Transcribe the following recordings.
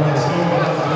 Atenção,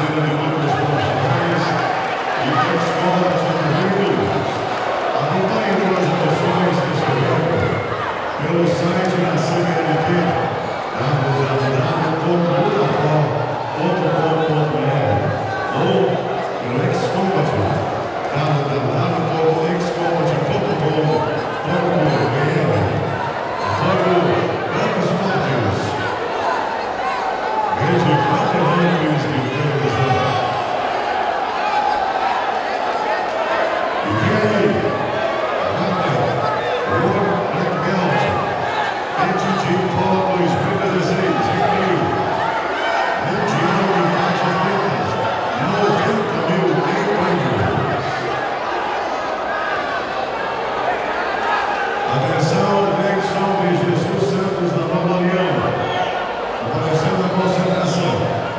Aparecendo a concentração.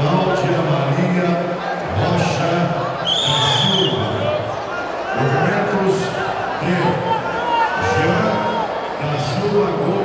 Cláudia Maria Rocha Silva. Movimentos de Jean da Silva Gomes.